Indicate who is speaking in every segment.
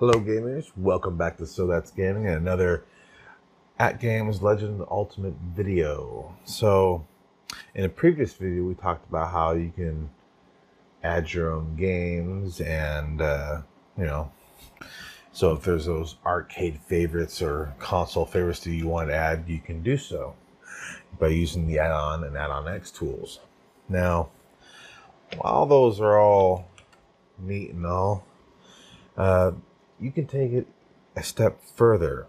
Speaker 1: Hello, gamers. Welcome back to So That's Gaming and another AtGames Legend Ultimate video. So, in a previous video, we talked about how you can add your own games and, uh, you know, so if there's those arcade favorites or console favorites that you want to add, you can do so by using the add-on and add-on X tools. Now, while those are all neat and all, uh, you can take it a step further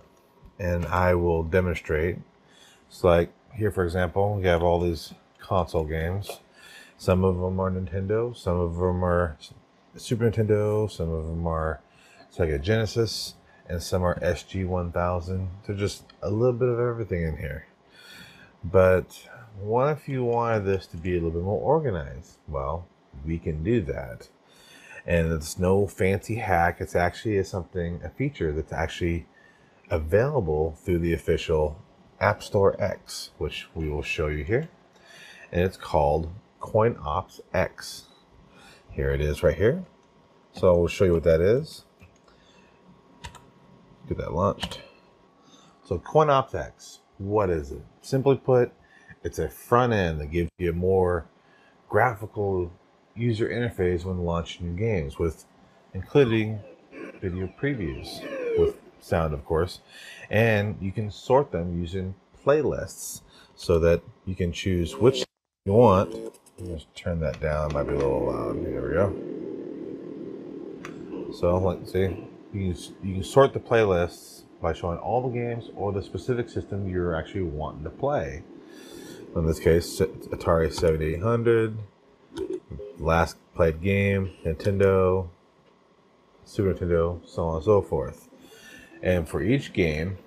Speaker 1: and I will demonstrate. It's like here, for example, we have all these console games. Some of them are Nintendo, some of them are Super Nintendo, some of them are Sega Genesis, and some are SG1000. So just a little bit of everything in here. But what if you wanted this to be a little bit more organized? Well, we can do that and it's no fancy hack. It's actually something, a feature that's actually available through the official App Store X, which we will show you here. And it's called CoinOps X. Here it is right here. So we'll show you what that is. Get that launched. So CoinOps X, what is it? Simply put, it's a front end that gives you a more graphical user interface when launching new games, with including video previews with sound, of course, and you can sort them using playlists so that you can choose which you want. Just turn that down; might be a little loud. There we go. So let's see, you can you can sort the playlists by showing all the games or the specific system you're actually wanting to play. In this case, Atari 7800 last played game, Nintendo, Super Nintendo, so on and so forth. And for each game,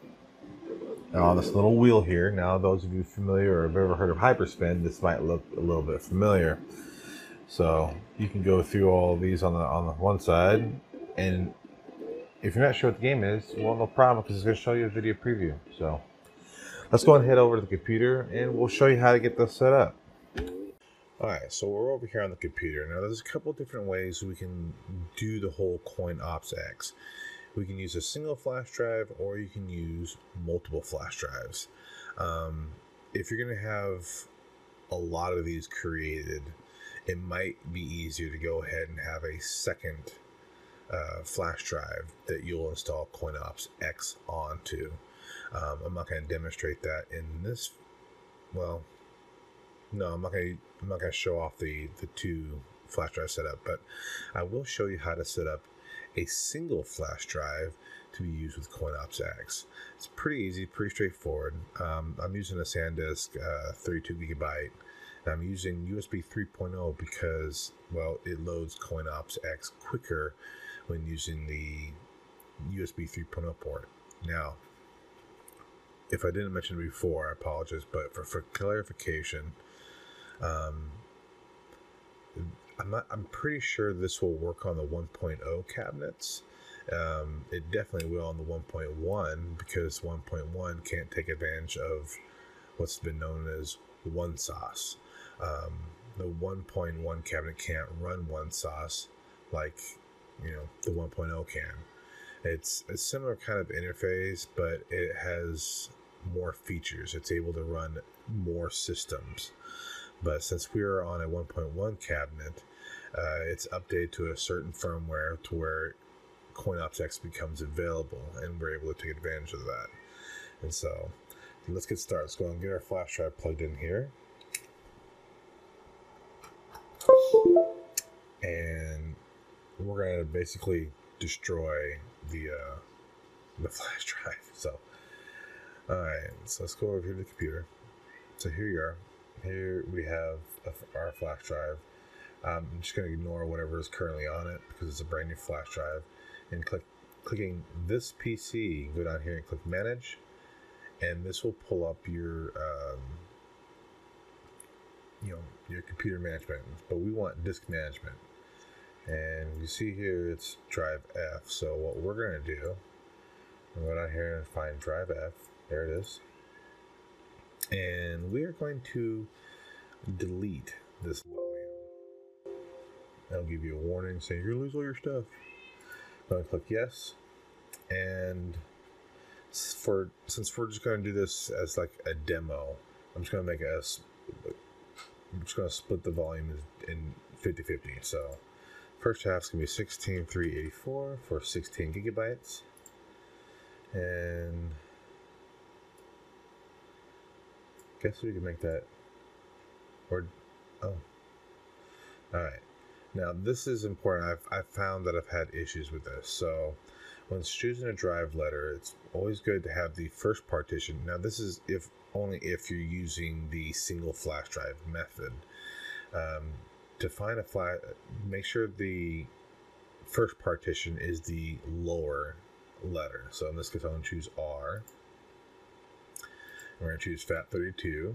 Speaker 1: on this little wheel here, now those of you familiar or have ever heard of Hyperspin, this might look a little bit familiar. So you can go through all these on the on the one side, and if you're not sure what the game is, well, no problem because it's going to show you a video preview. So let's go and head over to the computer, and we'll show you how to get this set up. Alright, so we're over here on the computer. Now there's a couple different ways we can do the whole coin ops X. We can use a single flash drive or you can use multiple flash drives. Um, if you're going to have a lot of these created, it might be easier to go ahead and have a second uh, flash drive that you'll install CoinOps X onto. Um, I'm not going to demonstrate that in this, well, no, I'm not gonna I'm not gonna show off the the two flash drive setup, but I will show you how to set up a single flash drive to be used with CoinOps X. It's pretty easy, pretty straightforward. Um, I'm using a SanDisk uh, 32 gigabyte. And I'm using USB 3.0 because, well, it loads CoinOps X quicker when using the USB 3.0 port. Now, if I didn't mention before, I apologize, but for, for clarification, um, I'm not, I'm pretty sure this will work on the 1.0 cabinets. Um, it definitely will on the 1.1 because 1.1 can't take advantage of what's been known as OneSOS. Um, the 1.1 cabinet can't run OneSOS like you know the 1.0 can. It's a similar kind of interface, but it has more features. It's able to run more systems. But since we are on a 1.1 cabinet, uh, it's updated to a certain firmware to where CoinOps X becomes available, and we're able to take advantage of that. And so, let's get started. Let's go and get our flash drive plugged in here. And we're going to basically destroy the uh, the flash drive. So, all right, so let's go over here to the computer. So here you are. Here we have our flash drive. Um, I'm just going to ignore whatever is currently on it because it's a brand new flash drive. And click clicking this PC, go down here and click Manage, and this will pull up your um, you know your computer management. But we want disk management, and you see here it's Drive F. So what we're going to do, go down here and find Drive F. There it is and we are going to delete this volume. That'll give you a warning saying you're gonna lose all your stuff. I'm gonna click yes, and for since we're just going to do this as like a demo, I'm just to make a I'm just to split the volume in 50-50. So first half's to be 16384 for 16 gigabytes. And guess we can make that or oh. All right now this is important. I've, I've found that I've had issues with this. So when choosing a drive letter it's always good to have the first partition. Now this is if only if you're using the single flash drive method. Um, to find a flat make sure the first partition is the lower letter. So in this case i'm going to choose r we're going to choose FAT32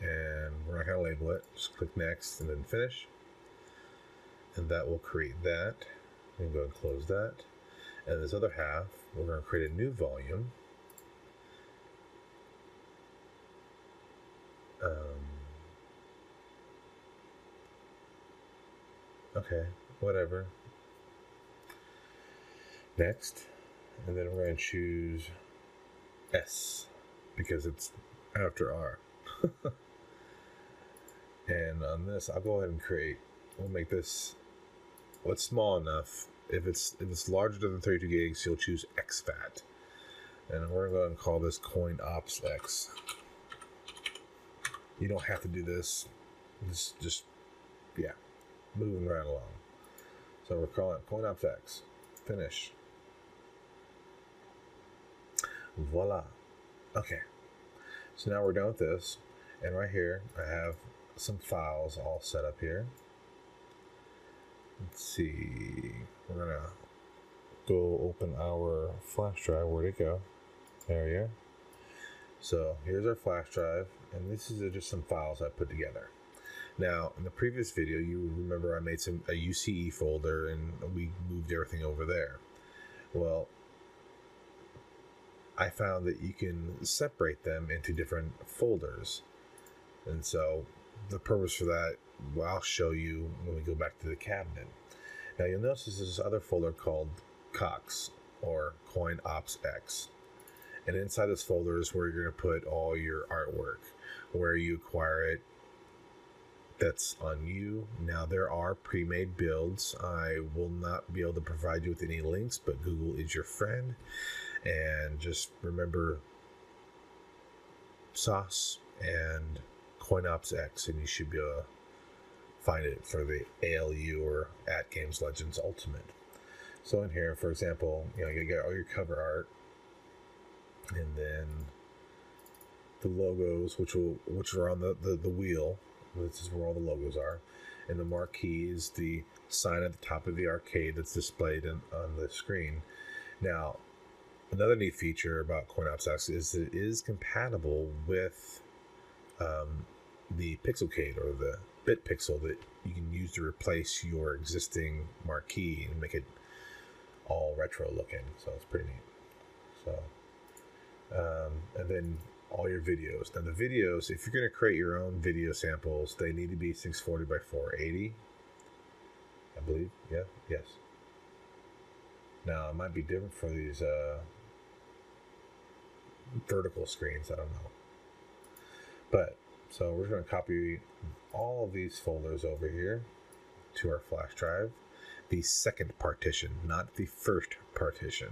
Speaker 1: and we're not going to label it. Just click next and then finish. And that will create that. Can go and close that. And this other half, we're going to create a new volume. Um, okay, whatever. Next. And then we're going to choose S because it's after R. and on this, I'll go ahead and create. We'll make this. What's small enough? If it's if it's larger than 32 gigs, you'll choose exFAT. And we're going to and call this coin ops X. You don't have to do this. Just just yeah, moving right along. So we're calling it coin ops X. Finish. Voila. Okay. So now we're done with this. And right here, I have some files all set up here. Let's see. We're to go open our flash drive. Where'd it go? There we go. So here's our flash drive. And this is just some files I put together. Now, in the previous video, you remember I made some a UCE folder and we moved everything over there. Well, I found that you can separate them into different folders. And so the purpose for that, well, I'll show you when we go back to the cabinet. Now you'll notice there's this other folder called Cox or Coin Ops X. And inside this folder is where you're going to put all your artwork, where you acquire it. That's on you. Now, there are pre made builds. I will not be able to provide you with any links, but Google is your friend and just remember sauce and CoinOps X, and you should be able to find it for the ALU or AtGames Legends Ultimate. So in here, for example, you know you get all your cover art, and then the logos, which will which are on the, the, the wheel. This is where all the logos are, and the marquee is the sign at the top of the arcade that's displayed in, on the screen. Now, Another neat feature about CoinOpsX is that it is compatible with um, the Pixelcade or the bit pixel that you can use to replace your existing marquee and make it all retro looking. So it's pretty neat. So, um, and then all your videos. Now the videos, if you're going to create your own video samples, they need to be 640 by 480. I believe. Yeah. Yes. Now it might be different for these uh, vertical screens. I don't know. But so we're going to copy all of these folders over here to our flash drive. The second partition, not the first partition,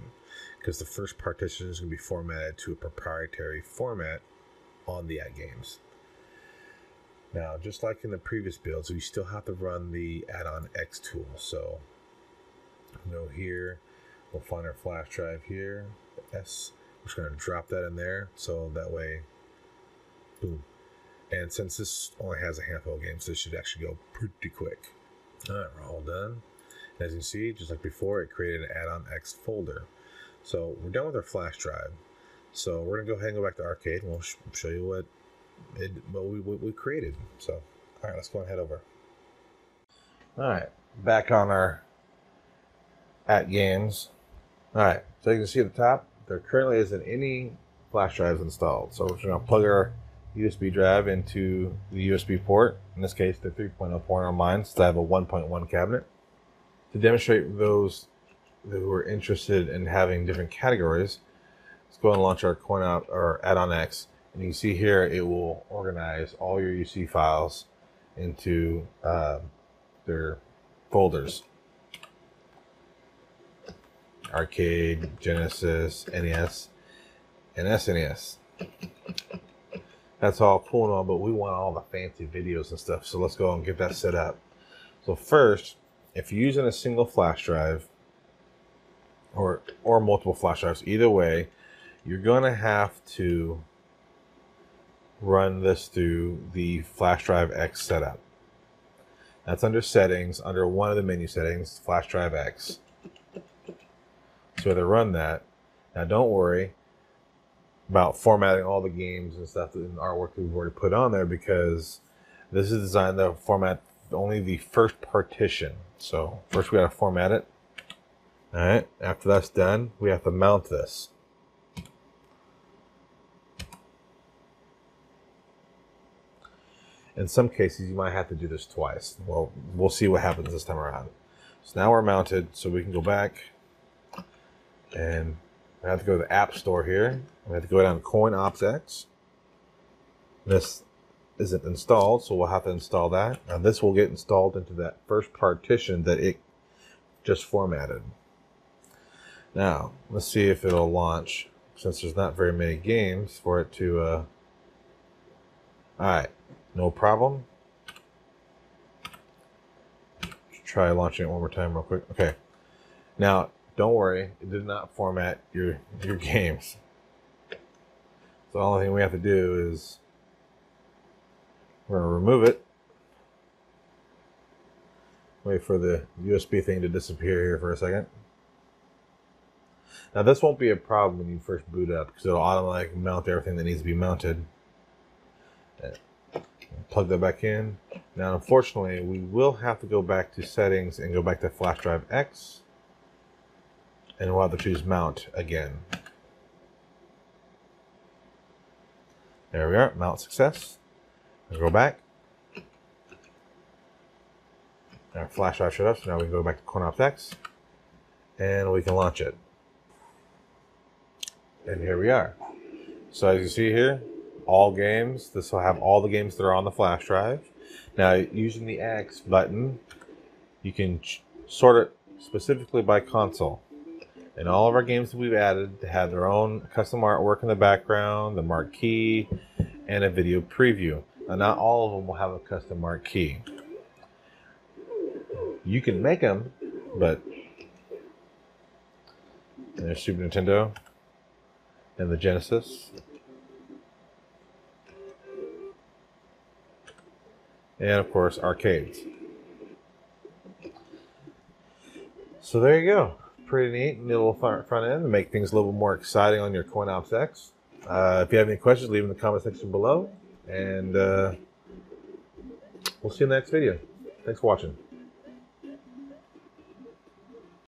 Speaker 1: because the first partition is going to be formatted to a proprietary format on the AtGames. Now, just like in the previous builds, we still have to run the add-on X tool. So, go here, we'll find our flash drive here, S I'm just going to drop that in there so that way, boom. And since this only has a handful of games, this should actually go pretty quick. All right, we're all done. as you can see, just like before, it created an add-on X folder. So we're done with our flash drive. So we're gonna go ahead and go back to arcade, and we'll sh show you what it what we what we created. So, all right, let's go ahead over. All right, back on our AtGames. All right, so you can see at the top, there currently isn't any flash drives installed. So we're going to plug our USB drive into the USB port, in this case the 3.0 port on mine, since I have a 1.1 cabinet. To demonstrate those who are interested in having different categories, let's go and launch our coin out or add-on X. And you can see here, it will organize all your UC files into uh, their folders. Arcade, Genesis, NES, and SNES. That's all cool and all, but we want all the fancy videos and stuff. So let's go and get that set up. So first, if you're using a single flash drive or or multiple flash drives, either way, you're gonna have to run this through the flash drive X setup. That's under settings, under one of the menu settings, flash drive X. We have to run that. Now don't worry about formatting all the games and stuff and artwork we've already put on there because this is designed to format only the first partition. So first we got to format it. All right. After that's done, we have to mount this. In some cases, you might have to do this twice. Well, we'll see what happens this time around. So now we're mounted, so we can go back and I have to go to the App Store here. I have to go down to Coin Ops X. This isn't installed, so we'll have to install that. Now this will get installed into that first partition that it just formatted. Now, let's see if it'll launch, since there's not very many games for it to, uh... Alright, no problem. try launching it one more time real quick. Okay. Now, don't worry, it did not format your, your games. So the only thing we have to do is we're to remove it. Wait for the USB thing to disappear here for a second. Now this won't be a problem when you first boot up because it'll automatically mount everything that needs to be mounted. Plug that back in. Now unfortunately we will have to go back to settings and go back to flash drive X and we'll have mount again. There we are, mount success. Let's go back. Our flash drive shut up, so now we can go back to CoinOps X and we can launch it. And here we are. So as you see here, all games, this will have all the games that are on the flash drive. Now using the X button, you can sort it specifically by console. And all of our games that we've added to have their own custom artwork in the background, the marquee, and a video preview. Now, not all of them will have a custom marquee. You can make them, but there's Super Nintendo and the Genesis. And of course, arcades. So there you go pretty neat, little front end to make things a little more exciting on your CoinOps X. Uh, if you have any questions, leave them in the comment section below. And uh, we'll see you in the next video. Thanks for watching.